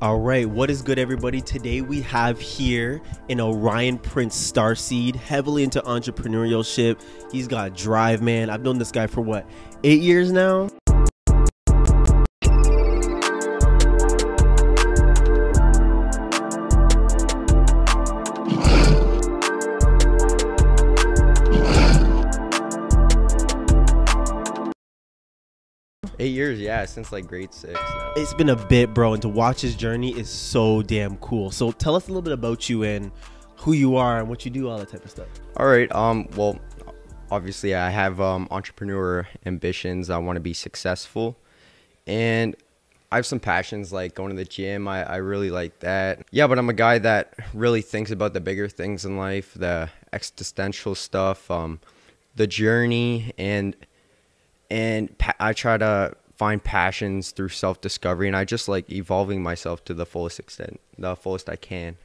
All right, what is good, everybody? Today we have here an Orion Prince Starseed, heavily into entrepreneurship. He's got drive, man. I've known this guy for what, eight years now? Years, yeah, since like grade six now. It's been a bit, bro, and to watch his journey is so damn cool. So tell us a little bit about you and who you are and what you do, all that type of stuff. All right, um, well, obviously I have um, entrepreneur ambitions. I want to be successful, and I have some passions like going to the gym. I, I really like that. Yeah, but I'm a guy that really thinks about the bigger things in life, the existential stuff, um, the journey, and and pa- I try to find passions through self discovery, and I just like evolving myself to the fullest extent, the fullest I can.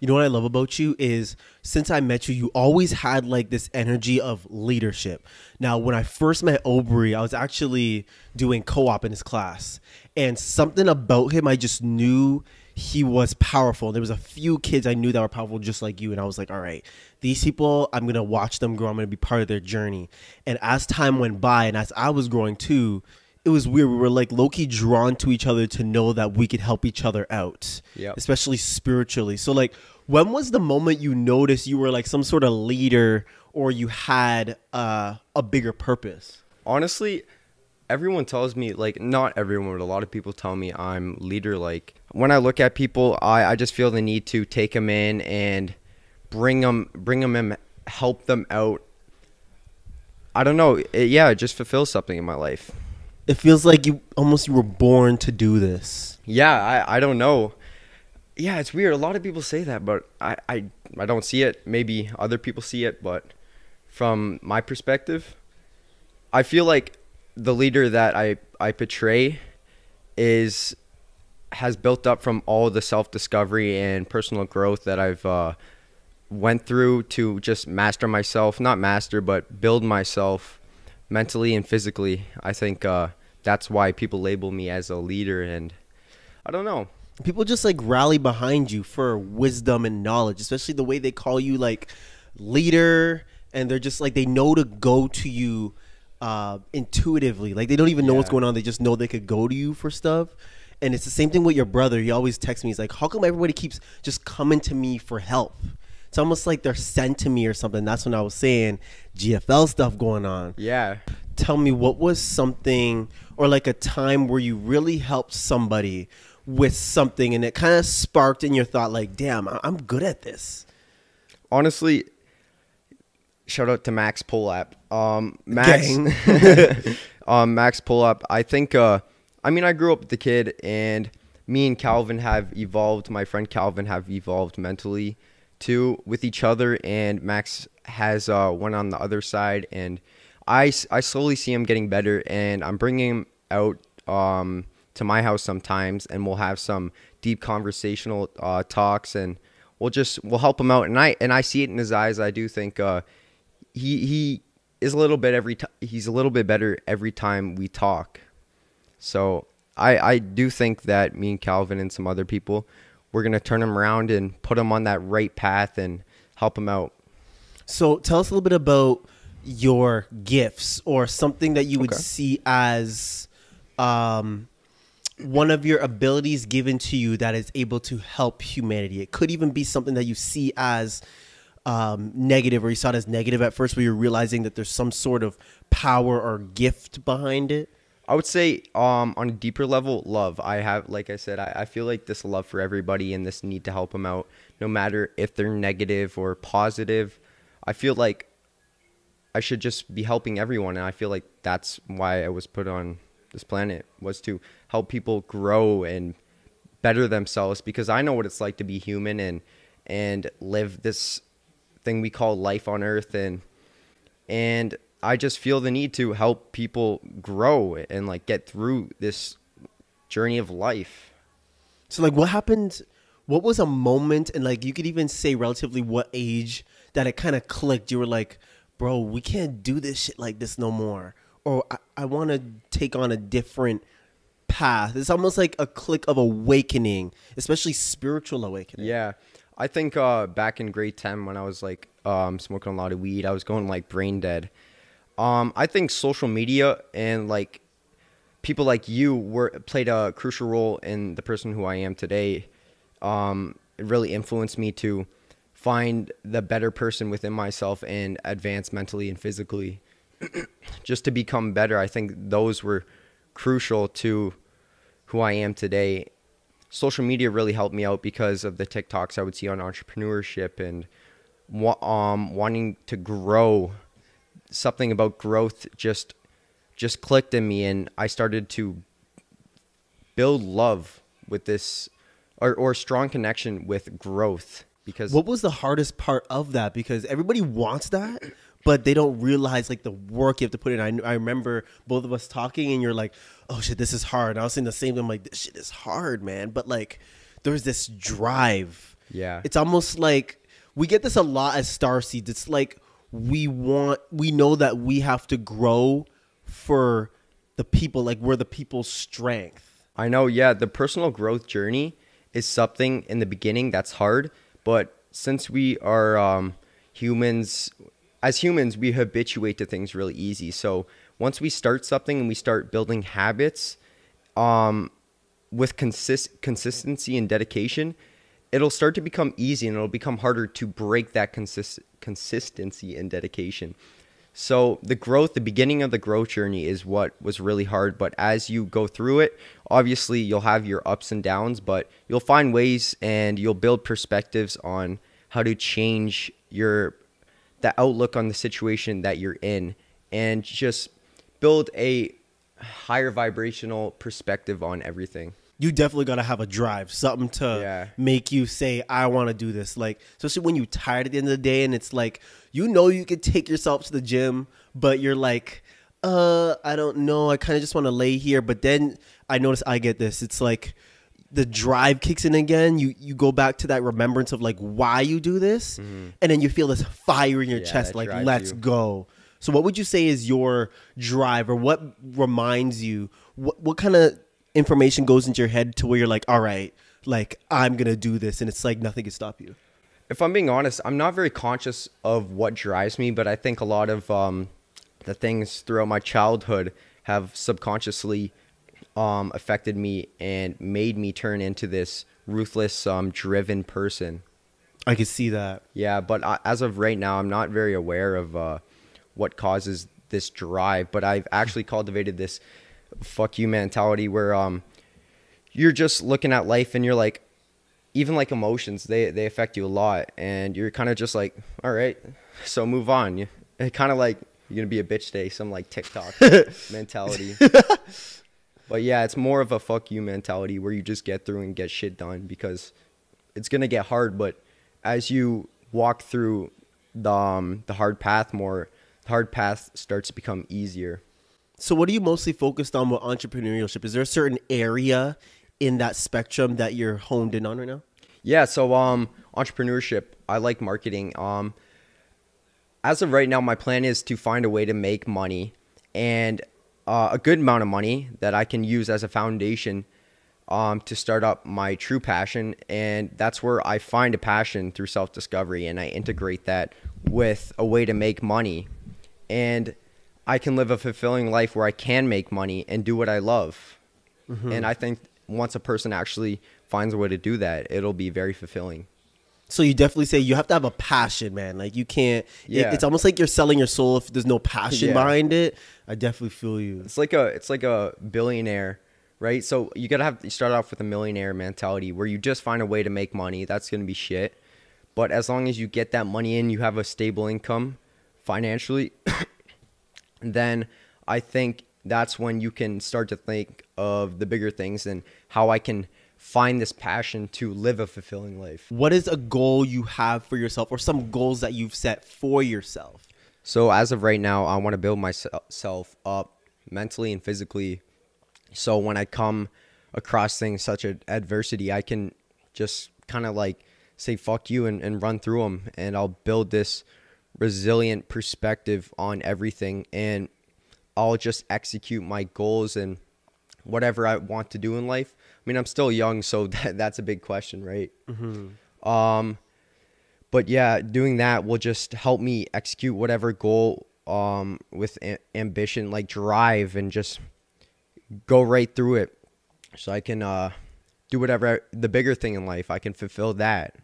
You know what I love about you is since I met you, you always had like this energy of leadership. Now, when I first met Obree, I was actually doing co op in his class, and something about him, I just knew he was powerful. There was a few kids I knew that were powerful just like you, and I was like, all right, these people, I'm gonna watch them grow. I'm gonna be part of their journey. And as time went by, and as I was growing too, it was weird. We were like low key drawn to each other to know that we could help each other out, especially spiritually. So like, when was the moment you noticed you were like some sort of leader or you had uh, a bigger purpose? honestly everyone tells me like not everyone but a lot of people tell me i'm leader like when i look at people i, I just feel the need to take them in and bring them bring them in help them out i don't know it, yeah it just fulfills something in my life It feels like you almost you were born to do this. yeah i, I don't know. Yeah it's weird. A lot of people say that but I, I i don't see it. Maybe other people see it but from my perspective i feel like the leader that i i portray is has built up from all the self-discovery and personal growth that i've uh, went through to just master myself not master but build myself mentally and physically i think uh, that's why people label me as a leader and i don't know People just like rally behind you for wisdom and knowledge, especially the way they call you like leader, and they're just like they know to go to you uh, intuitively. Like they don't even know what's going on; they just know they could go to you for stuff. And it's the same thing with your brother. He always texts me. He's like, "How come everybody keeps just coming to me for help?" It's almost like they're sent to me or something. That's when I was saying GFL stuff going on. yeah tell me what was something or like a time where you really helped somebody with something and it kind of sparked in your thought like damn i'm good at this honestly, shout out to Max Polap. Um, Max, um, Max Polap. I think. Uh, I mean, I grew up with the kid, and me and Calvin have evolved. My friend Calvin have evolved mentally too with each other, and Max has uh, went on the other side, and I, I slowly see him getting better, and I'm bringing him out. Um, to my house sometimes and we'll have some deep conversational uh, talks and we'll just we'll help him out and I and I see it in his eyes I do think uh, he he is a little bit every time he's a little bit better every time we talk so I I do think that me and Calvin and some other people we're gonna turn them around and put them on that right path and help them out. So tell us a little bit about your gifts or something that you would Okay. see as um one of your abilities given to you that is able to help humanity. It could even be something that you see as um, negative or you saw it as negative at first but you're realizing that there's some sort of power or gift behind it I would say um, on a deeper level, love. I have, like I said, I, I feel like this love for everybody and this need to help them out, no matter if they're negative or positive. I feel like I should just be helping everyone, and I feel like that's why I was put on this planet was to help people grow and better themselves because I know what it's like to be human and and live this thing we call life on earth and and I just feel the need to help people grow and like get through this journey of life. So like what happened what was a moment and like you could even say relatively what age that it kind of clicked you were like bro we can't do this shit like this no more or i, I want to take on a different path. It's almost like a click of awakening, especially spiritual awakening. Yeah. I think uh, back in grade 10 when I was like um, smoking a lot of weed, I was going like brain dead. Um, I think social media and like people like you were played a crucial role in the person who I am today. Um, it really influenced me to find the better person within myself and advance mentally and physically. Just to become better, I think those were crucial to who I am today social media really helped me out because of the TikToks I would see on entrepreneurship and um, wanting to grow. Something about growth just just clicked in me, and I started to build love with this, or or strong connection with growth. Because what was the hardest part of that? Because everybody wants that, but they don't realize like the work you have to put in. I, I remember both of us talking, and you're like, "Oh shit, this is hard." And I was saying the same. thing I'm like, "This shit is hard, man." But like, there's this drive. Yeah, it's almost like we get this a lot as star seeds. It's like we want, we know that we have to grow for the people. Like we're the people's strength. I know. Yeah, the personal growth journey is something in the beginning that's hard, but since we are um, humans as humans, we habituate to things really easy. So once we start something and we start building habits um, with consist- consistency and dedication, it'll start to become easy and it'll become harder to break that consist- consistency and dedication. So the growth, the beginning of the growth journey is what was really hard. But as you go through it, obviously you'll have your ups and downs, but you'll find ways and you'll build perspectives on how to change your the outlook on the situation that you're in and just build a higher vibrational perspective on everything you definitely got to have a drive, something to yeah. make you say, I want to do this. Like, especially when you're tired at the end of the day and it's like, you know, you could take yourself to the gym, but you're like, uh, I don't know. I kind of just want to lay here. But then I notice I get this. It's like, the drive kicks in again. You you go back to that remembrance of like why you do this, mm-hmm. and then you feel this fire in your yeah, chest, like let's you. go. So, what would you say is your drive, or what reminds you? What what kind of information goes into your head to where you're like, all right, like I'm gonna do this, and it's like nothing can stop you. If I'm being honest, I'm not very conscious of what drives me, but I think a lot of um, the things throughout my childhood have subconsciously um, affected me and made me turn into this ruthless, um, driven person. I can see that. Yeah, but I, as of right now, I'm not very aware of uh, what causes this drive. But I've actually cultivated this "fuck you" mentality where um, you're just looking at life and you're like, even like emotions, they they affect you a lot, and you're kind of just like, all right, so move on. You kind of like you're gonna be a bitch today, some like TikTok mentality. But yeah, it's more of a fuck you mentality where you just get through and get shit done because it's gonna get hard. But as you walk through the um, the hard path more, the hard path starts to become easier. So, what are you mostly focused on with entrepreneurship? Is there a certain area in that spectrum that you're honed in on right now? Yeah. So, um, entrepreneurship. I like marketing. Um, as of right now, my plan is to find a way to make money and uh, a good amount of money that I can use as a foundation um, to start up my true passion. And that's where I find a passion through self discovery and I integrate that with a way to make money. And I can live a fulfilling life where I can make money and do what I love. Mm-hmm. And I think once a person actually finds a way to do that, it'll be very fulfilling. So you definitely say you have to have a passion, man. Like you can't. Yeah. It, it's almost like you're selling your soul if there's no passion yeah. behind it. I definitely feel you. It's like a it's like a billionaire, right? So you gotta have you start off with a millionaire mentality where you just find a way to make money. That's gonna be shit. But as long as you get that money in, you have a stable income financially, then I think that's when you can start to think of the bigger things and how I can find this passion to live a fulfilling life. What is a goal you have for yourself or some goals that you've set for yourself? So, as of right now, I want to build myself up mentally and physically. So, when I come across things such as adversity, I can just kind of like say fuck you and, and run through them. And I'll build this resilient perspective on everything. And I'll just execute my goals and whatever I want to do in life. I mean, I'm still young, so that, that's a big question, right? Mm-hmm. Um, but yeah, doing that will just help me execute whatever goal um, with a- ambition, like drive, and just go right through it, so I can uh, do whatever I, the bigger thing in life. I can fulfill that.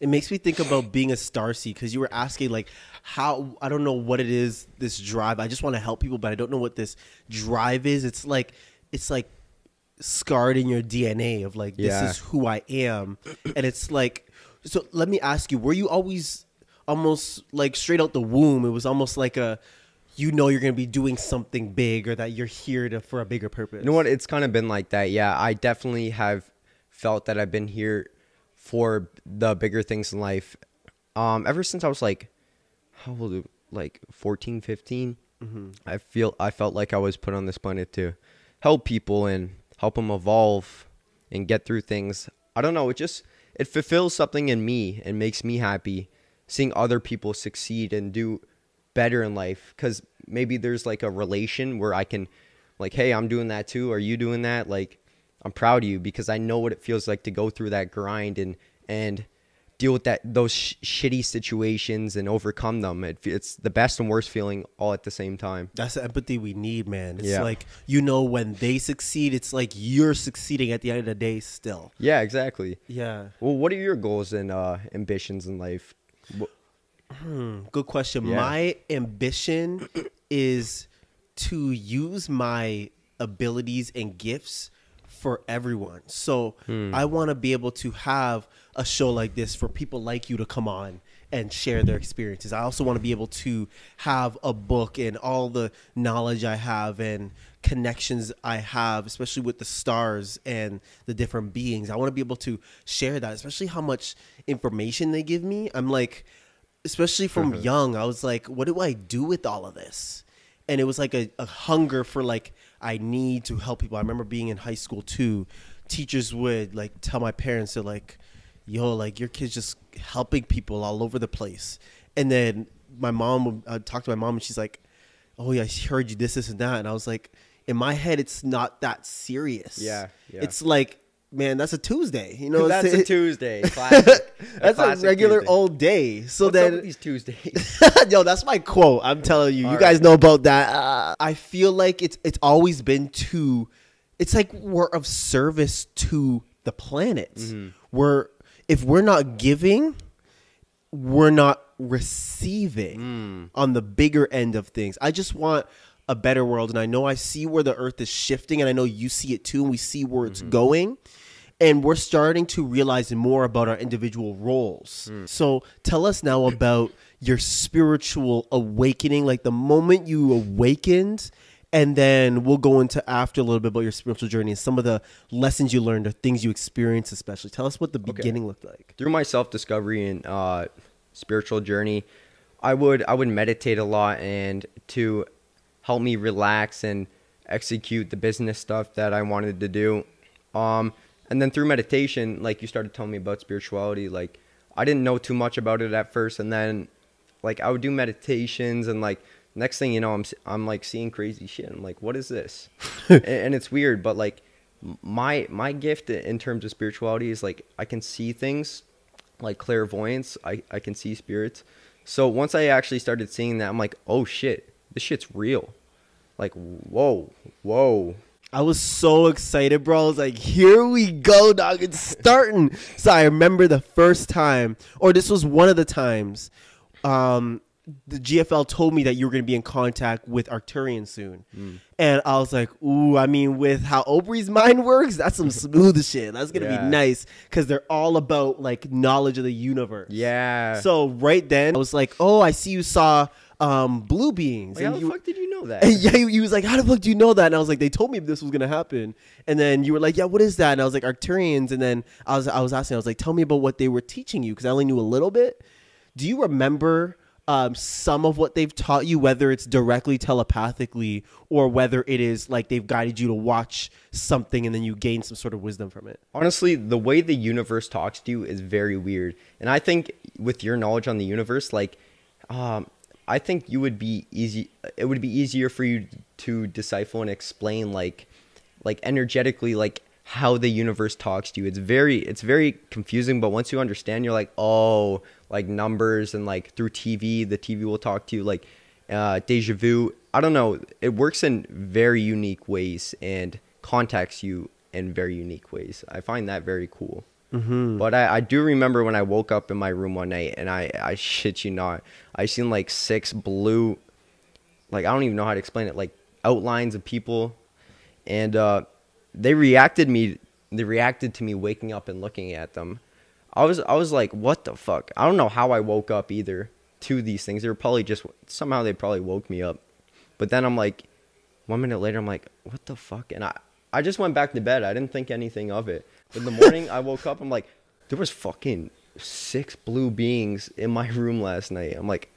It makes me think about being a star seed because you were asking like how I don't know what it is this drive. I just want to help people, but I don't know what this drive is. It's like it's like scarred in your DNA of like this is who I am, and it's like so. Let me ask you: Were you always almost like straight out the womb? It was almost like a you know you're gonna be doing something big or that you're here to for a bigger purpose. You know what? It's kind of been like that. Yeah, I definitely have felt that I've been here for the bigger things in life. Um, ever since I was like, how old? Like 14, 15. Mm-hmm. I feel I felt like I was put on this planet to help people and help them evolve and get through things. I don't know. It just it fulfills something in me and makes me happy seeing other people succeed and do better in life because maybe there's like a relation where I can like, hey, I'm doing that too. Are you doing that? Like, I'm proud of you because I know what it feels like to go through that grind and and deal with that those sh- shitty situations and overcome them. It, it's the best and worst feeling all at the same time. That's the empathy we need, man. It's Yeah. like you know when they succeed, it's like you're succeeding at the end of the day still. Yeah, exactly. Yeah. Well, what are your goals and uh, ambitions in life? Wh- Good question. Yeah. My ambition is to use my abilities and gifts for everyone. So Hmm. I want to be able to have a show like this for people like you to come on and share their experiences. I also want to be able to have a book and all the knowledge I have and connections I have, especially with the stars and the different beings. I want to be able to share that, especially how much information they give me. I'm like, especially from young, I was like, what do I do with all of this? And it was like a, a hunger for like, I need to help people. I remember being in high school too. Teachers would like tell my parents to like, yo, like your kid's just helping people all over the place. And then my mom would I'd talk to my mom and she's like, oh yeah, I heard you this, this and that. And I was like, in my head, it's not that serious. Yeah, yeah. It's like, man, that's a Tuesday. You know, That's a Tuesday. Classic. that's a regular Tuesday. old day. So What's then, these Tuesdays? yo, that's my quote. I'm telling you, you All guys right. know about that. Uh, I feel like it's it's always been to, it's like we're of service to the planet. Mm-hmm. We're if we're not giving, we're not receiving Mm. on the bigger end of things. I just want a better world, and I know I see where the earth is shifting, and I know you see it too, and we see where it's going. And we're starting to realize more about our individual roles. So tell us now about your spiritual awakening, like the moment you awakened, and then we'll go into after a little bit about your spiritual journey and some of the lessons you learned or things you experienced, especially. Tell us what the beginning looked like. through my self discovery and uh, spiritual journey, I would I would meditate a lot and to help me relax and execute the business stuff that I wanted to do. Um, and then through meditation, like you started telling me about spirituality, like I didn't know too much about it at first, and then like I would do meditations and like next thing you know, I'm I'm like seeing crazy shit. I'm like, what is this? and, and it's weird, but like my my gift in terms of spirituality is like I can see things like clairvoyance. I I can see spirits. So once I actually started seeing that, I'm like, oh shit, this shit's real. Like whoa, whoa. I was so excited, bro. I was like, here we go, dog. It's starting. so I remember the first time, or this was one of the times, um, the GFL told me that you were going to be in contact with Arcturian soon. And I was like, ooh, I mean, with how Obree's mind works, that's some smooth shit. That's going to Yeah. be nice because they're all about like knowledge of the universe. Yeah. So right then, I was like, oh, I see you saw um, blue beings. Like, how and the you, fuck did you know that? and yeah, he, he was like, "How the fuck do you know that?" And I was like, "They told me this was gonna happen." And then you were like, "Yeah, what is that?" And I was like, "Arcturians." And then I was I was asking, I was like, "Tell me about what they were teaching you," because I only knew a little bit. Do you remember um, some of what they've taught you, whether it's directly telepathically or whether it is like they've guided you to watch something and then you gain some sort of wisdom from it? Honestly, the way the universe talks to you is very weird. And I think with your knowledge on the universe, like, um, I think you would be easy. It would be easier for you to decipher and explain, like, like energetically like how the universe talks to you. It's very it's very confusing, but once you understand, you're like, oh, like numbers and like through TV, the TV will talk to you like uh, deja vu. I don't know. It works in very unique ways and contacts you in very unique ways. I find that very cool. Mm-hmm. But I, I do remember when I woke up in my room one night and I, I shit you not, I seen like six blue, like I don't even know how to explain it, like outlines of people, and uh, they reacted me. They reacted to me waking up and looking at them. I was I was like, what the fuck? I don't know how I woke up either to these things. They were probably just somehow they probably woke me up. But then I'm like, one minute later, I'm like, what the fuck? And I I just went back to bed. I didn't think anything of it. In the morning, I woke up. I'm like, there was fucking six blue beings in my room last night. I'm like,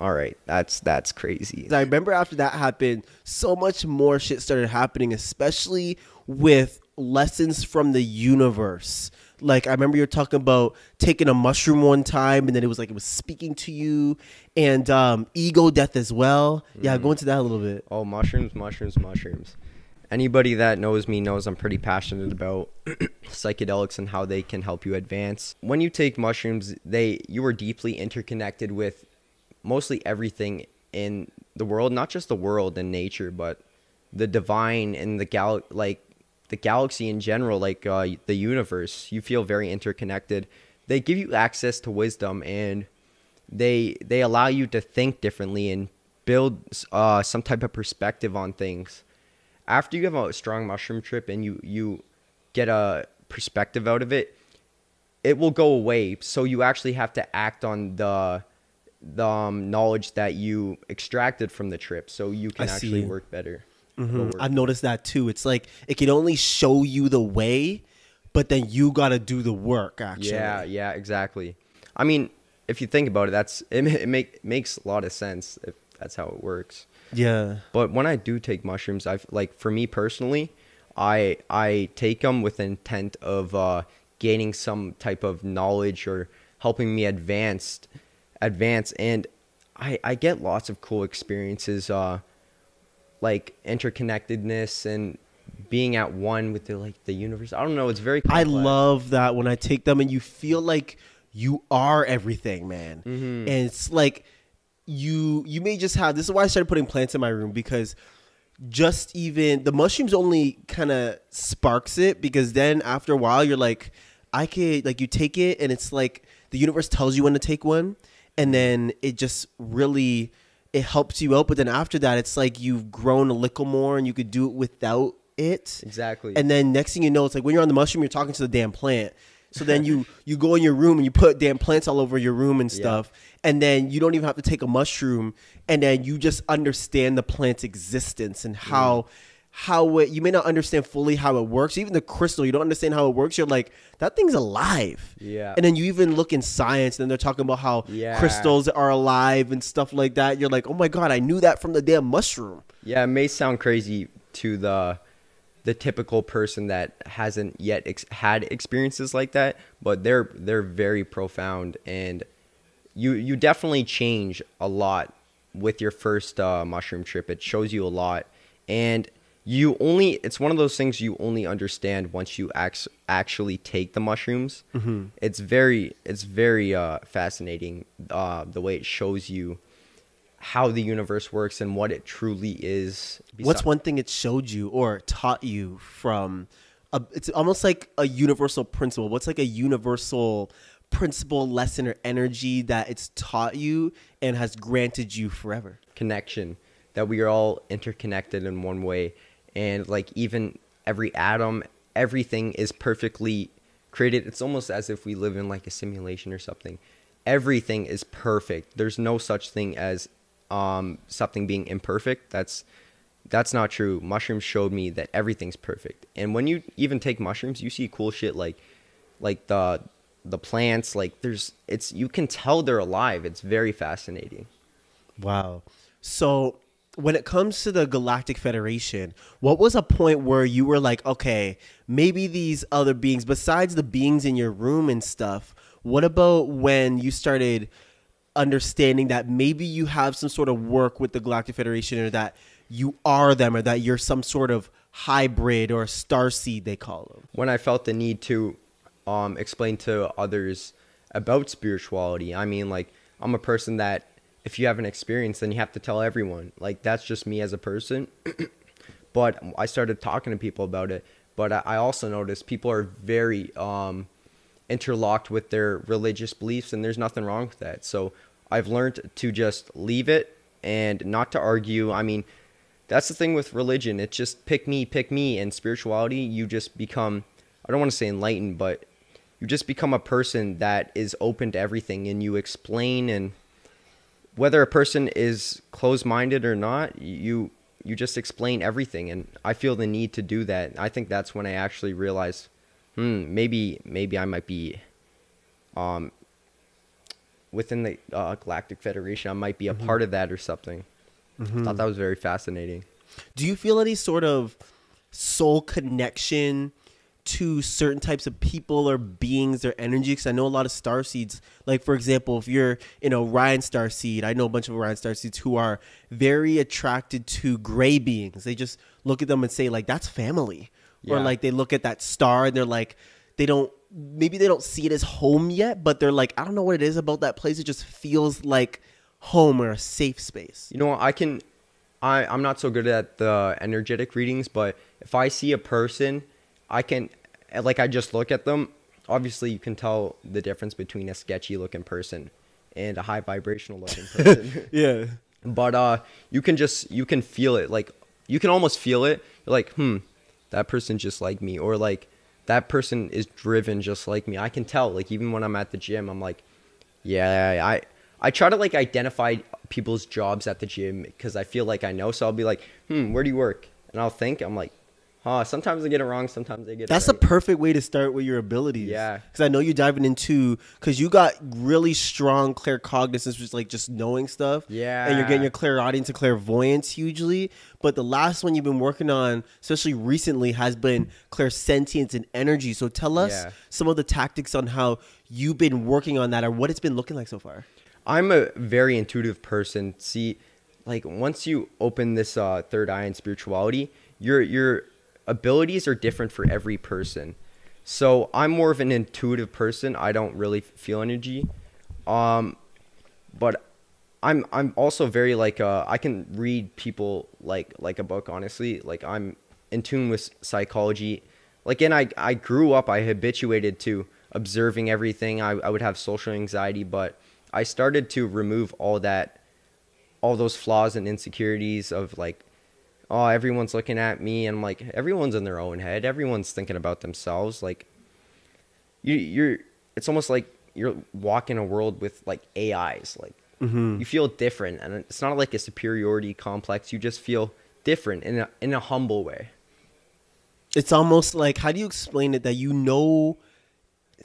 all right, that's that's crazy. I remember after that happened, so much more shit started happening, especially with lessons from the universe. Like I remember you're talking about taking a mushroom one time, and then it was like it was speaking to you, and um, ego death as well. Yeah, go into that a little bit. Oh, mushrooms, mushrooms, mushrooms. Anybody that knows me knows I'm pretty passionate about psychedelics and how they can help you advance. When you take mushrooms, they you are deeply interconnected with mostly everything in the world, not just the world and nature, but the divine and the gal like the galaxy in general, like uh, the universe. You feel very interconnected. They give you access to wisdom and they they allow you to think differently and build uh, some type of perspective on things. After you have a strong mushroom trip and you you get a perspective out of it, it will go away. So you actually have to act on the the um, knowledge that you extracted from the trip, so you can I actually see. work better. Mhm. Go work. I've noticed that too. It's like it can only show you the way, but then you got to do the work. Actually, Yeah, yeah, exactly. I mean, if you think about it, that's it, it make makes a lot of sense if that's how it works. Yeah. But when I do take mushrooms, I've like for me personally, I I take them with intent of uh, gaining some type of knowledge or helping me advance, advance, and I I get lots of cool experiences, uh, like interconnectedness and being at one with the like the universe. I don't know. It's very. I love that when I take them and you feel like you are everything, man. Mm-hmm. And it's like you you may just have this is why I started putting plants in my room because just even the mushrooms only kind of sparks it because then after a while you're like I could like you take it and it's like the universe tells you when to take one and then it just really it helps you out but then after that it's like you've grown a little more and you could do it without it Exactly. and then next thing you know, it's like when you're on the mushroom, you're talking to the damn plant. So then you you go in your room and you put damn plants all over your room and Yeah. stuff, and then you don't even have to take a mushroom, and then you just understand the plant's existence and how how it. You may not understand fully how it works. Even the crystal, you don't understand how it works. You're like that thing's alive. Yeah. And then you even look in science, and they're talking about how Yeah. crystals are alive and stuff like that. You're like, oh my god, I knew that from the damn mushroom. Yeah, it may sound crazy to the the typical person that hasn't yet ex- had experiences like that, but they're they're very profound and you you definitely change a lot with your first uh, mushroom trip. It shows you a lot and you only it's one of those things you only understand once you act, actually take the mushrooms. Mm-hmm. It's very it's very uh, fascinating uh, the way it shows you how the universe works and what it truly is. What's one thing it showed you or taught you from? A, it's almost like a universal principle. What's like a universal principle, lesson, or energy that it's taught you and has granted you forever? connection that we are all interconnected in one way and like even every atom everything is perfectly created it's almost as if we live in like a simulation or something everything is perfect there's no such thing as um something being imperfect that's that's not true. Mushrooms showed me that everything's perfect. And when you even take mushrooms you see cool shit like like the the plants like there's it's you can tell they're alive. It's very fascinating. Wow. So when it comes to the Galactic Federation, what was a point where you were like, okay, maybe these other beings, besides the beings in your room and stuff, what about when you started understanding that maybe you have some sort of work with the Galactic Federation or that you are them or that you're some sort of hybrid or star seed they call them. when I felt the need to um, explain to others about spirituality. I mean, like, I'm a person that if you have an experience, then you have to tell everyone. Like, that's just me as a person. but I started talking to people about it. But I I also noticed people are very um, interlocked with their religious beliefs, and there's nothing wrong with that. So I've learned to just leave it and not to argue. I mean, that's the thing with religion. It's just pick me, pick me. And spirituality, you just become, I don't want to say enlightened, but you just become a person that is open to everything and you explain and whether a person is closed-minded or not, you you just explain everything and I feel the need to do that. I think that's when I actually realized, hmm, maybe maybe I might be um within the uh, Galactic Federation, I might be a part of that or something. I thought that was very fascinating. Do you feel any sort of soul connection to certain types of people or beings or energy? Because I know a lot of star seeds. Like for example, if you're in Orion star seed, I know a bunch of Orion star seeds who are very attracted to gray beings. They just look at them and say like, "That's family," or like they look at that star and they're like, they don't. Maybe they don't see it as home yet, but they're like, I don't know what it is about that place. It just feels like home or a safe space. You know, what, I can, I I'm not so good at the energetic readings, but if I see a person, I can, like, I just look at them. Obviously, you can tell the difference between a sketchy looking person and a high vibrational looking person. Yeah. but uh, you can just you can feel it. Like you can almost feel it. You're like, hmm, that person's just like me, or like that person is driven just like me. I can tell. Like even when I'm at the gym, I'm like, yeah, I I try to like identify people's jobs at the gym because I feel like I know. So I'll be like, hmm, where do you work? And I'll think, I'm like, huh. Sometimes I get it wrong. Sometimes I get That's it a right. perfect way to start with your abilities. Yeah. Because I know you're diving into, because you got really strong claircognizance, which is like just knowing stuff. Yeah. And you're getting your clairaudience and clairvoyance hugely. But the last one you've been working on, especially recently, has been clairsentience and energy. So tell us Yeah. some of the tactics on how you've been working on that or what it's been looking like so far. I'm a very intuitive person. See, like once you open this uh, third eye in spirituality, your your abilities are different for every person. So I'm more of an intuitive person. I don't really feel energy, um, but I'm I'm also very like uh, I can read people like like a book. Honestly, like I'm in tune with psychology. Like and I I grew up. I habituated to observing everything. I I would have social anxiety, but I started to remove all that, all those flaws and insecurities of like, oh, everyone's looking at me, and I'm like, everyone's in their own head. Everyone's thinking about themselves. Like, you you're. It's almost like you're walking a world with like AIs. Like, mm-hmm. you feel different, and it's not like a superiority complex. You just feel different in a in a humble way. It's almost like, how do you explain it that you know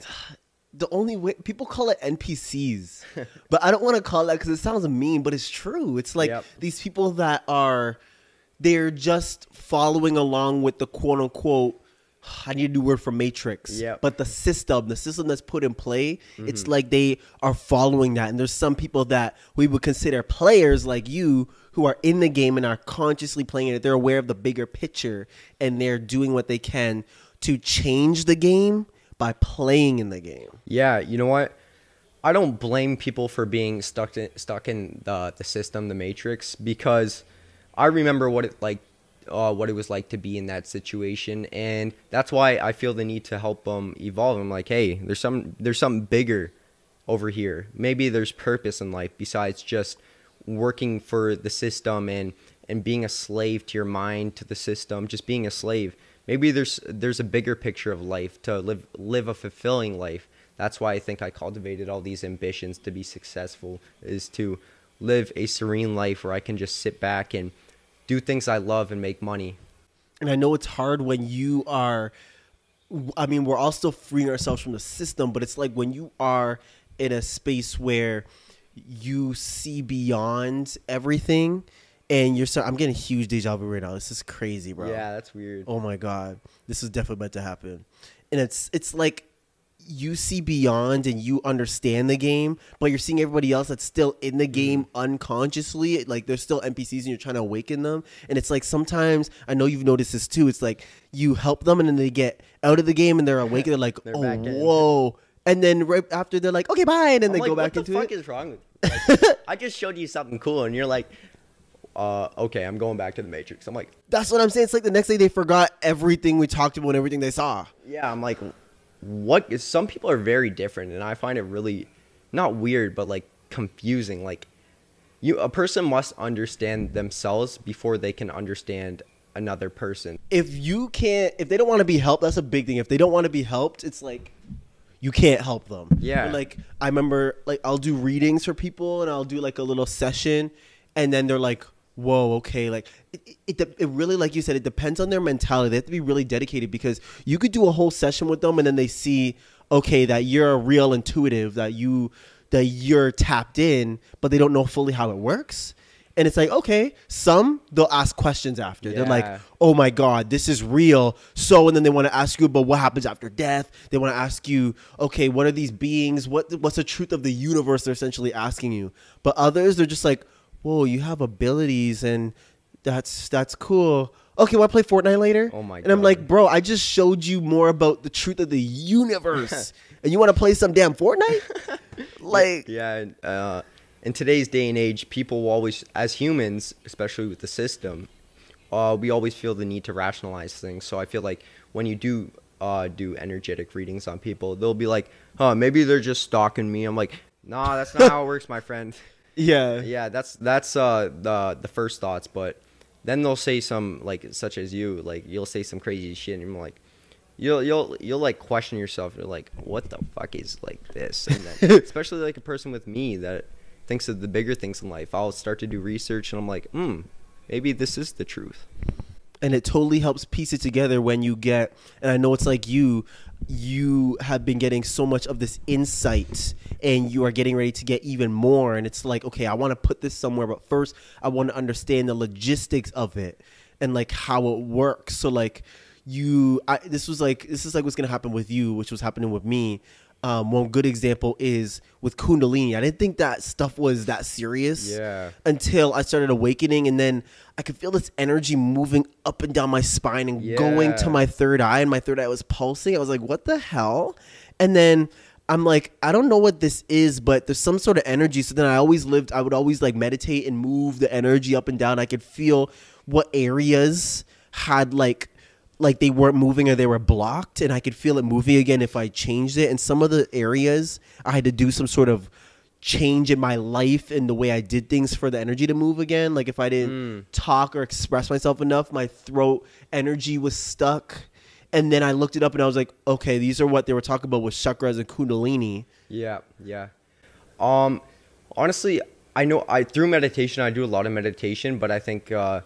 the only way people call it NPCs, but I don't want to call that because it sounds mean, but it's true. It's like Yep. these people that are they're just following along with the quote unquote. I need a new word for matrix. Yep. But the system, the system that's put in play, it's mm-hmm. like they are following that. And there's some people that we would consider players like you who are in the game and are consciously playing it. They're aware of the bigger picture and they're doing what they can to change the game by playing in the game. Yeah, you know what? I don't blame people for being stuck in, stuck in the the system, the matrix, because I remember what it like, uh, what it was like to be in that situation, and that's why I feel the need to help them evolve. I'm like, hey, there's some there's something bigger over here. Maybe there's purpose in life besides just working for the system and and being a slave to your mind to the system, just being a slave. Maybe there's there's a bigger picture of life to live live a fulfilling life. That's why I think I cultivated all these ambitions to be successful is to live a serene life where I can just sit back and do things I love and make money. And I know it's hard when you are I mean, we're all still freeing ourselves from the system, but it's like when you are in a space where you see beyond everything and you're so I'm getting huge deja vu right now. This is crazy, bro. Yeah, that's weird. Oh my god. This is definitely meant to happen. And it's it's like you see beyond and you understand the game, but you're seeing everybody else that's still in the game unconsciously. Like there's still NPCs and you're trying to awaken them. And it's like sometimes I know you've noticed this too. It's like you help them and then they get out of the game and they're awake and they're like, They're oh whoa. And then right after they're like, okay, bye, and then I'm they like, go back into it. what the fuck is wrong with you? Like, I just showed you something cool, and you're like, uh, okay, I'm going back to the Matrix. I'm like, That's what I'm saying. It's like the next day they forgot everything we talked about and everything they saw. yeah, I'm like, what? is- Some people are very different, and I find it really not weird, but like confusing. Like, you, a person must understand themselves before they can understand another person. if you can't if they don't want to be helped that's a big thing if they don't want to be helped it's like you can't help them Yeah. Like i remember like i'll do readings for people and i'll do like a little session and then they're like whoa okay like it, it, it, really like you said it depends on their mentality. They have to be really dedicated because you could do a whole session with them and then they see okay that you're a real intuitive that you that you're tapped in but they don't know fully how it works. And it's like okay some they'll ask questions after. They're like oh my god this is real. So and then they want to ask you about what happens after death. They want to ask you okay what are these beings? What what's the truth of the universe they're essentially asking you? But others they're just like whoa you have abilities and that's that's cool okay want to play fortnite later Oh my and i'm like bro i just showed you more about the truth of the universe and you want to play some damn fortnite like Yeah, uh, in today's day and age, people will always, as humans, especially with the system, uh, we always feel the need to rationalize things. So I feel like when you do uh, do energetic readings on people, they'll be like, "Huh, maybe they're just stalking me." I'm like, "Nah, that's not how it works, my friend." Yeah Yeah, that's that's uh, the the first thoughts, but then they'll say some like such as you, like you'll say some crazy shit, and I'm like. You'll you'll you'll like question yourself. You're like, what the fuck is like this? And then, especially like a person with me that thinks of the bigger things in life. I'll start to do research, and I'm like, hmm, maybe this is the truth. And it totally helps piece it together when you get and i know it's like you you have been getting so much of this insight and you are getting ready to get even more and it's like okay i want to put this somewhere but first i want to understand the logistics of it and like how it works. So like you I, this was like this is like what's gonna happen with you which was happening with me um, one good example is with kundalini i didn't think that stuff was that serious Yeah. until I started awakening, and then I could feel this energy moving up and down my spine and going to my third eye, and my third eye was pulsing. I was like, "What the hell?" And then I'm like, I don't know what this is, but there's some sort of energy. So then I always lived. I would always like meditate and move the energy up and down. I could feel what areas had like like they weren't moving or they were blocked and I could feel it moving again if I changed it. And some of the areas I had to do some sort of change in my life and the way I did things for the energy to move again. Like if I didn't talk or express myself enough, my throat energy was stuck. And then I looked it up and I was like, okay, these are what they were talking about with chakras and kundalini. Yeah, yeah. Um, honestly, I know I through meditation I do a lot of meditation, but I think uh,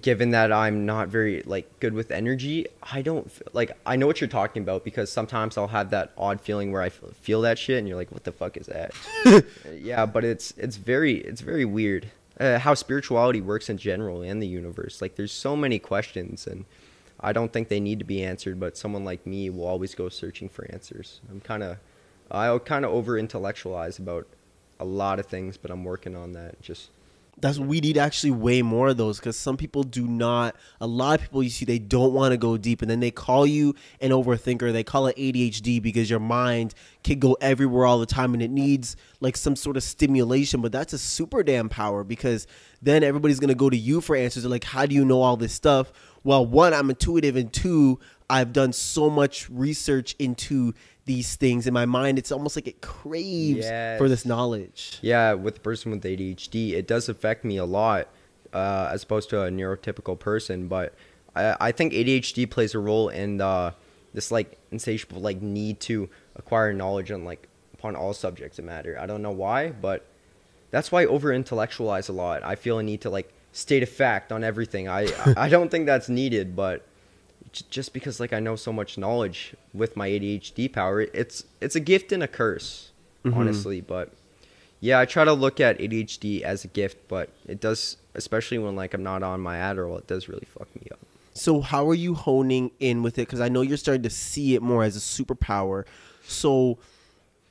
given that I'm not very like good with energy, I don't like I know what you're talking about because sometimes I'll have that odd feeling where I f- feel that shit and you're like, what the fuck is that? yeah, but it's it's very it's very weird uh, how spirituality works in general and the universe. Like, there's so many questions and. I don't think they need to be answered, but someone like me will always go searching for answers. I'm kind of, I kind of over intellectualize about a lot of things, but I'm working on that. Just That's we need actually way more of those because some people do not. A lot of people you see they don't want to go deep, and then they call you an overthinker. They call it ADHD because your mind can go everywhere all the time, and it needs like some sort of stimulation. But that's a super damn power because then everybody's gonna go to you for answers. They're like, how do you know all this stuff? Well, one, I'm intuitive, and two, I've done so much research into these things in my mind. It's almost like it craves for this knowledge. yeah, with a person with ADHD, it does affect me a lot, uh, as opposed to a neurotypical person. But I, I think ADHD plays a role in uh, this like insatiable like need to acquire knowledge on like upon all subjects of matter. I don't know why, but that's why I over intellectualize a lot. I feel a need to like state a fact on everything. I I don't think that's needed, but just because like I know so much knowledge with my ADHD power, it's it's a gift and a curse, mm-hmm. honestly. But yeah, I try to look at ADHD as a gift, but it does, especially when like I'm not on my Adderall, it does really fuck me up. So how are you honing in with it? Because I know you're starting to see it more as a superpower. So,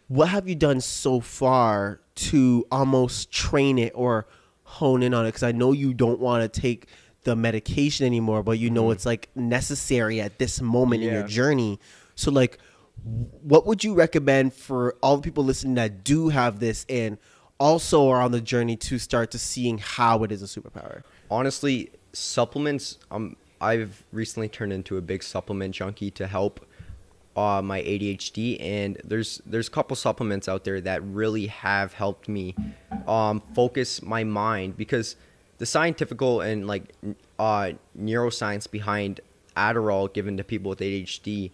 what have you done so far to almost train it or hone in on it? Because I know you don't want to take the medication anymore, but you know it's like necessary at this moment in your journey. So, like, what would you recommend for all the people listening that do have this and also are on the journey to start to seeing how it is a superpower? honestly supplements um i've recently turned into a big supplement junkie to help uh, my adhd and there's there's a couple supplements out there that really have helped me um, focus my mind because the scientifical and like uh, neuroscience behind adderall given to people with adhd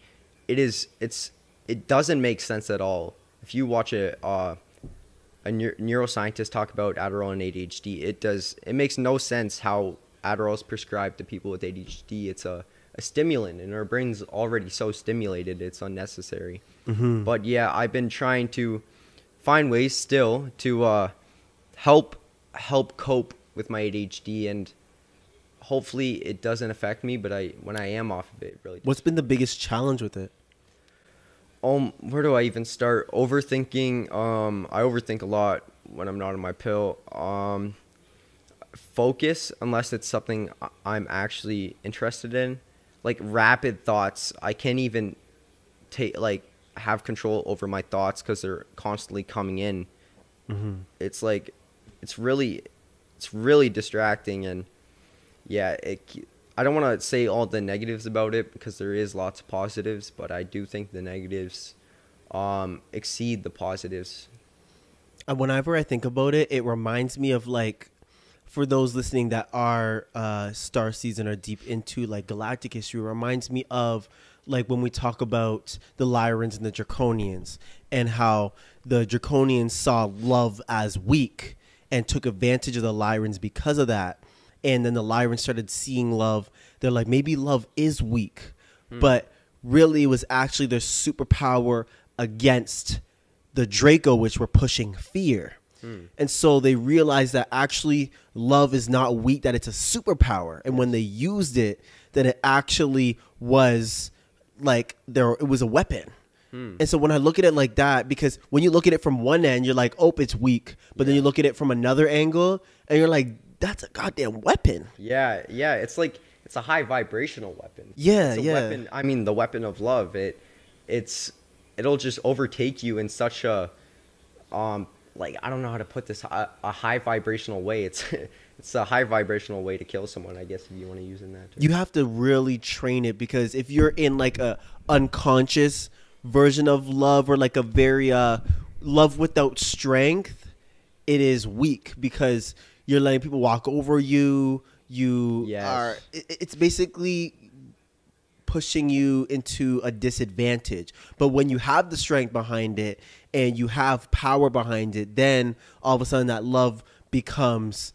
it is it's it doesn't make sense at all if you watch a uh, a neur- neuroscientist talk about Adderall and ADHD, it does it makes no sense how Adderall is prescribed to people with ADHD. It's a, a stimulant, and our brain's already so stimulated, it's unnecessary. But yeah, I've been trying to find ways still to uh, help help cope with my ADHD, and hopefully it doesn't affect me. But I when I am off of it, it really. What's been the biggest challenge with it? Um, where do I even start? Overthinking. Um, I overthink a lot when I'm not on my pill. Um, focus unless it's something I'm actually interested in. Like rapid thoughts, I can't even take like have control over my thoughts because they're constantly coming in. It's like, it's really, it's really distracting and yeah, it. I don't want to say all the negatives about it because there is lots of positives, but I do think the negatives um, exceed the positives. Whenever I think about it, it reminds me of like, for those listening that are uh, Star Season or deep into like galactic history, it reminds me of like when we talk about the Lyrans and the Draconians and how the Draconians saw love as weak and took advantage of the Lyrans because of that. And then the Lyrans started seeing love. They're like, maybe love is weak, hmm. but really it was actually their superpower against the Draco, which were pushing fear. Hmm. And so they realized that actually love is not weak, that it's a superpower. And when they used it, that it actually was like there it was a weapon. And so when I look at it like that, because when you look at it from one end, you're like, oh, it's weak. But then you look at it from another angle and you're like, that's a goddamn weapon. Yeah, yeah, it's like it's a high vibrational weapon. Yeah, it's a yeah. Weapon, I mean, the weapon of love. It, it's, it'll just overtake you in such a, um, like I don't know how to put this a, a high vibrational way. It's, it's a high vibrational way to kill someone. I guess if you want to use in that. Term. you have to really train it because if you're in like a unconscious version of love or like a very uh love without strength it is weak because you're letting people walk over you. You Yes. are it, it's basically pushing you into a disadvantage. But when you have the strength behind it and you have power behind it then all of a sudden that love becomes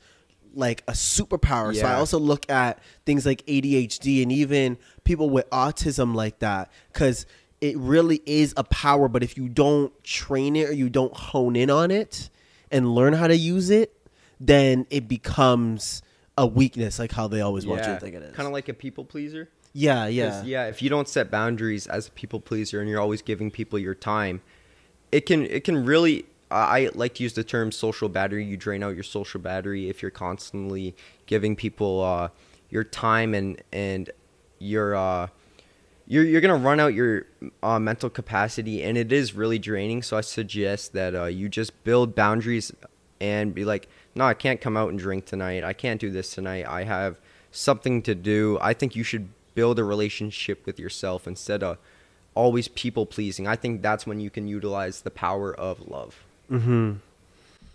like a superpower. So i also look at things like adhd and even people with autism like that because it really is a power but if you don't train it or you don't hone in on it and learn how to use it then it becomes a weakness like how they always want you to think it is Kind of like a people pleaser. Yeah, yeah yeah. If you don't set boundaries as a people pleaser and you're always giving people your time, it can it can really. I I like to use the term social battery. You drain out your social battery if you're constantly giving people uh, your time and and your uh, you're you're gonna run out your uh, mental capacity, and it is really draining. So I suggest that uh, you just build boundaries and be like, no, I can't come out and drink tonight. I can't do this tonight. I have something to do. I think you should build a relationship with yourself instead of always people pleasing. I think that's when you can utilize the power of love. Hmm.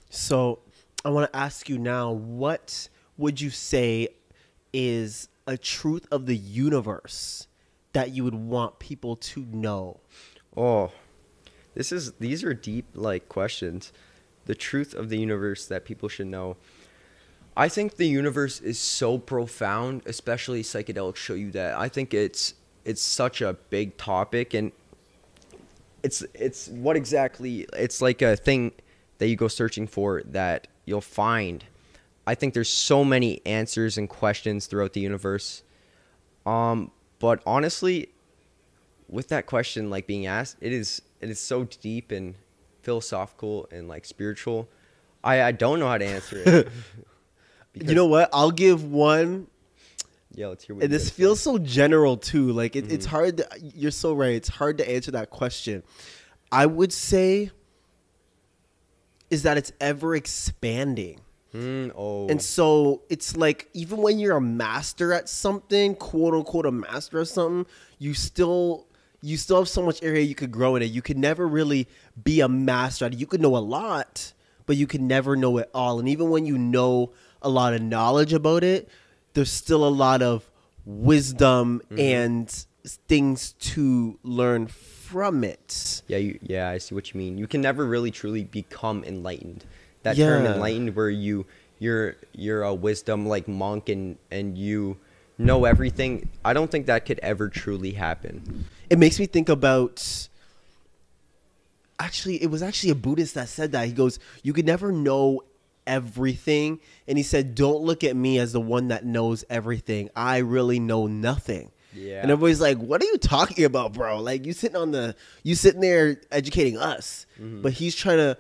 So I want to ask you now, what would you say is a truth of the universe that you would want people to know? Oh, this is these are deep like questions. The truth of the universe that people should know. I think the universe is so profound, especially psychedelics show you that. I think it's it's such a big topic and it's it's what exactly it's like a thing that you go searching for that you'll find. I think there's so many answers and questions throughout the universe. Um but honestly, with that question like being asked, it is it is so deep and philosophical and like spiritual. I I don't know how to answer it. you know what? I'll give one yeah, let's hear and this feels so general too. Like it, Mm-hmm. it's hard. To, you're so right. It's hard to answer that question. I would say is that it's ever expanding. Mm, oh, And so it's like even when you're a master at something, quote unquote a master at something, you still you still have so much area you could grow in it. You could never really be a master at it. You could know a lot, but you could never know it all. And even when you know a lot of knowledge about it, there's still a lot of wisdom and things to learn from it. yeah, you, yeah, I see what you mean. You can never really truly become enlightened. That term enlightened, where you you're you're a wisdom like monk and and you know everything. I don't think that could ever truly happen. it makes me think about actually it was actually a buddhist that said that. He goes you could never know everything. And he said don't look at me as the one that knows everything. I really know nothing. Yeah. and everybody's like what are you talking about bro? Like you sitting on the you sitting there educating us. Mm-hmm. But he's trying to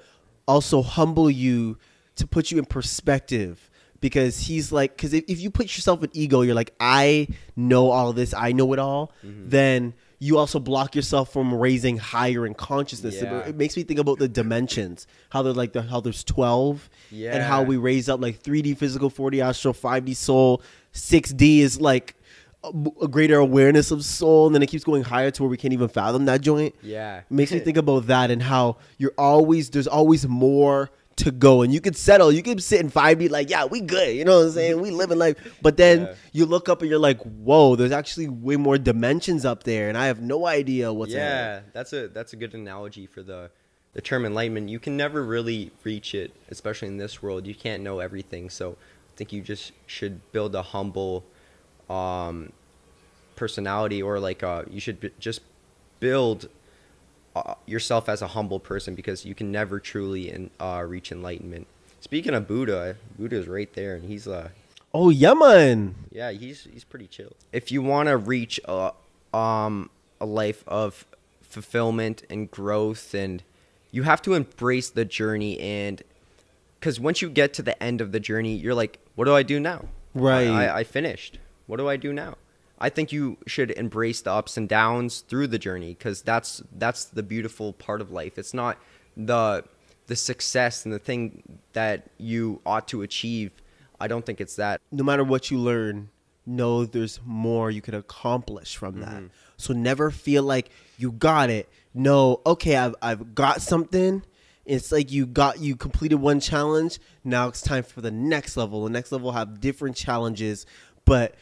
also humble you to put you in perspective because he's like because if, if you put yourself in ego you're like i know all this i know it all mm-hmm. then you also block yourself from raising higher in consciousness. It- Yeah. it, makes me think about the dimensions how they're like the, how there's 12 and how we raise up like 3d physical 4d astral 5d soul 6d is like a, greater awareness of soul and then it keeps going higher to where we can't even fathom that joint Yeah. makes me think about that and how you're always there's always more to go and you could settle you could sit in five be like yeah we good you know what i'm saying we living life but then Yeah. you look up and you're like whoa there's actually way more dimensions up there and i have no idea what's yeah, that's a that's a good analogy for the the term enlightenment. You can never really reach it, especially in this world. You can't know everything, so I think you just should build a humble um, personality, or like uh, you should b- just build uh, yourself as a humble person because you can never truly in, uh, reach enlightenment. Speaking of Buddha, Buddha's right there, and he's uh, oh yeah man yeah, he's he's pretty chill. If you want to reach a um a life of fulfillment and growth and you have to embrace the journey and cuz once you get to the end of the journey, you're like, what do I do now? Right. I, I, I finished. What do I do now? I think you should embrace the ups and downs through the journey cuz that's that's the beautiful part of life. It's not the the success and the thing that you ought to achieve. I don't think it's that. no matter what you learn, know there's more you could accomplish from that. Mm-hmm. So never feel like you got it. No, okay, I've I've got something. It's like you got you completed one challenge. Now it's time for the next level. The next level have different challenges, but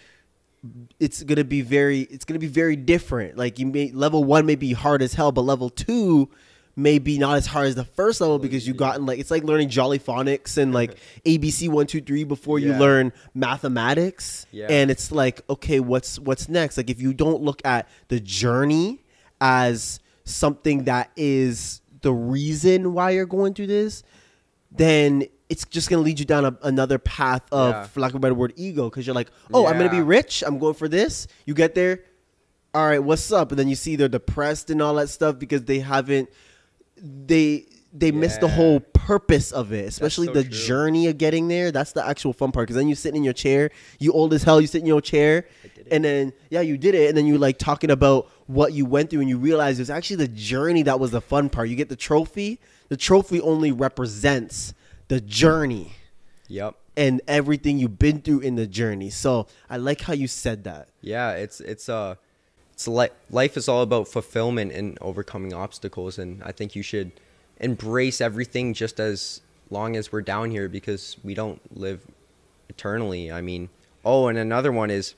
it's gonna be very it's gonna be very different. Like you may level one may be hard as hell, but level two may be not as hard as the first level because you've gotten like it's like learning jolly phonics and like ABC one two three before you Yeah. learn mathematics. Yeah. And it's like, okay, what's what's next? Like if you don't look at the journey as something that is the reason why you're going through this, then it's just gonna lead you down a, another path of, Yeah. for lack of a better word, ego. Because you're like, oh, I'm gonna be rich. I'm going for this. You get there, all right, what's up? And then you see they're depressed and all that stuff because they haven't, they they missed the whole purpose of it, especially so the true. journey of getting there. That's the actual fun part. Because then you sit in your chair, you old as hell, you sit in your chair, and then yeah, you did it, and then you like talking about what you went through, and you realize it was actually the journey that was the fun part. You get the trophy. The trophy only represents the journey Yep. and everything you've been through in the journey. So I like how you said that. Yeah, it's it's uh it's li- life is all about fulfillment and overcoming obstacles and I think you should embrace everything just as long as we're down here because we don't live eternally. I mean, oh, and another one is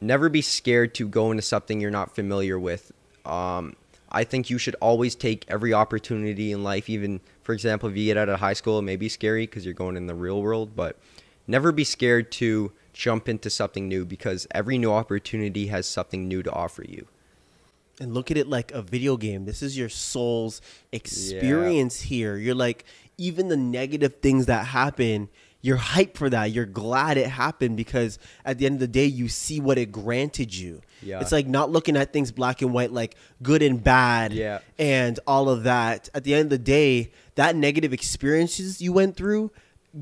never be scared to go into something you're not familiar with. Um, I think you should always take every opportunity in life, even for example, if you get out of high school, it may be scary because you're going in the real world, but never be scared to jump into something new because every new opportunity has something new to offer you. and look at it like a video game. This is your soul's experience here. You're like, even the negative things that happen, you're hyped for that. You're glad it happened because at the end of the day, you see what it granted you. Yeah. It's like not looking at things black and white, like good and bad, Yeah. and all of that. At the end of the day, that negative experiences you went through,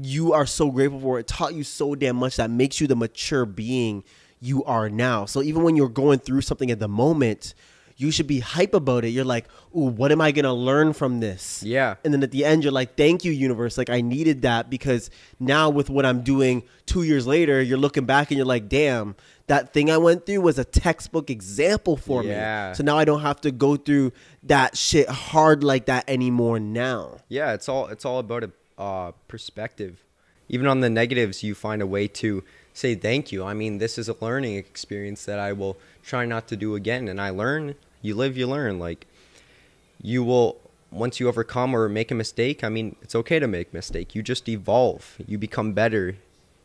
you are so grateful for. It taught you so damn much that makes you the mature being you are now. So even when you're going through something at the moment, you should be hype about it. You're like, ooh, what am I gonna learn from this? Yeah. And then at the end, you're like, thank you, universe. Like, I needed that because now, with what I'm doing two years later, you're looking back and you're like, damn, that thing I went through was a textbook example for Yeah. me. So now I don't have to go through that shit hard like that anymore now. Yeah, it's all it's all about a uh, perspective. Even on the negatives, you find a way to say thank you. I mean, this is a learning experience that I will try not to do again. And I learn. You live, you learn. Like you will once you overcome or make a mistake. I mean, it's okay to make mistake. You just evolve. You become better.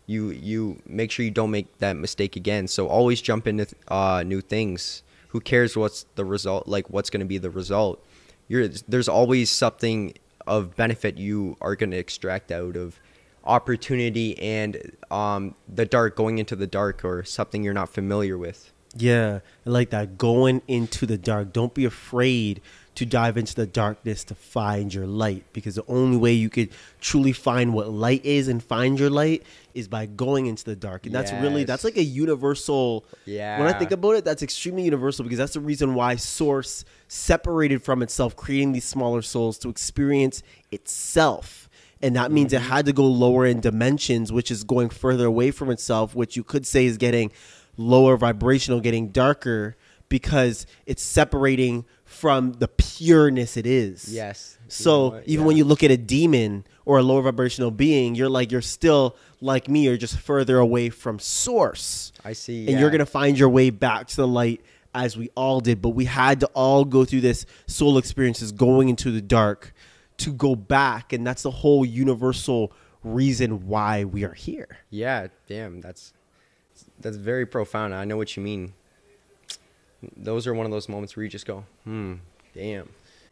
You you make sure you don't make that mistake again. So always jump into uh, new things. Who cares what's the result? Like what's going to be the result? You're there's always something of benefit you are going to extract out of opportunity and um, the dark going into the dark or something you're not familiar with. Yeah, I like that. Going into the dark. Don't be afraid to dive into the darkness to find your light because the only way you could truly find what light is and find your light is by going into the dark. And that's really that's like a universal Yeah. When I think about it, that's extremely universal because that's the reason why Source separated from itself, creating these smaller souls to experience itself. And that means it mm-hmm. had to go lower in dimensions, which is going further away from itself, which you could say is getting lower vibrational, getting darker because it's separating from the pureness it is. Yes. So what? even when you look at a demon or a lower vibrational being, you're like you're still like me, you're just further away from source I see. and you're gonna find your way back to the light as we all did but we had to all go through this soul experiences going into the dark to go back and that's the whole universal reason why we are here Yeah, damn, that's that's very profound. I know what you mean. Those are one of those moments where you just go, hmm, damn.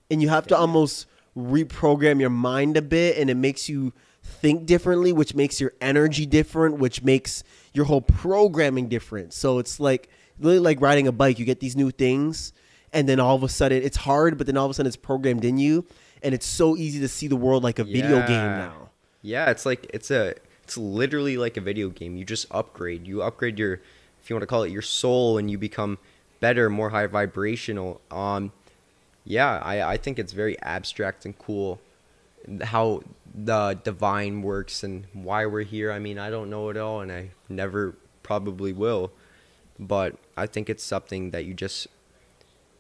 and you have to almost reprogram your mind a bit and it makes you think differently which makes your energy different which makes your whole programming different so it's like really like riding a bike you get these new things and then all of a sudden it's hard but then all of a sudden it's programmed in you and it's so easy to see the world like a video game now Yeah, it's like it's a it's literally like a video game. You just upgrade. You upgrade your if you want to call it your soul and you become better, more high vibrational. Um yeah, I I think it's very abstract and cool how the divine works and why we're here. I mean, I don't know it all and I never probably will. But I think it's something that you just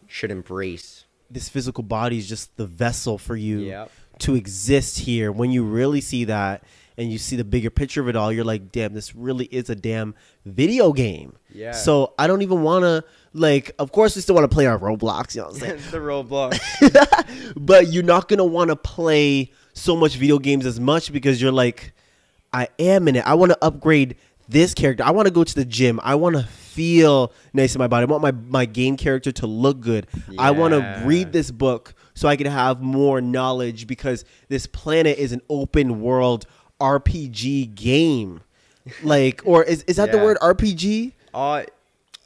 should embrace. this physical body is just the vessel for you Yep. to exist here. When you really see that and you see the bigger picture of it all, you're like, damn, this really is a damn video game. Yeah. So I don't even want to, like, of course, we still want to play our Roblox, you know what I'm saying? the Roblox. but you're not going to want to play so much video games as much because you're like, I am in it. I want to upgrade this character. I want to go to the gym. I want to feel nice in my body. I want my, my game character to look good. Yeah. I want to read this book so I can have more knowledge because this planet is an open world RPG game. Like, or is, is that the word RPG? uh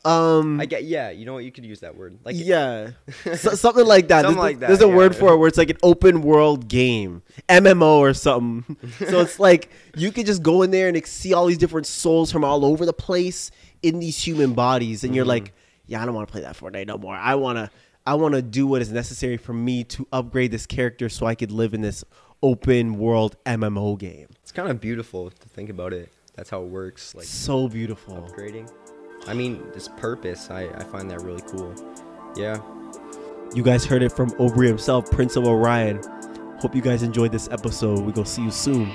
Um, I get yeah, you know what you could use that word. Like yeah, so, something like that. Something there's, like that, there's a word for it where it's like an open world game, MMO or something. so it's like you could just go in there and see all these different souls from all over the place in these human bodies, and you're Mm-hmm. like, yeah, I don't want to play that Fortnite no more. I wanna, I wanna do what is necessary for me to upgrade this character so I could live in this open world MMO game. It's kind of beautiful to think about it. That's how it works. Like So beautiful. upgrading. I mean, this purpose. I I find that really cool. Yeah. You guys heard it from Obree himself, Prince of Orion. Hope you guys enjoyed this episode. We go see you soon.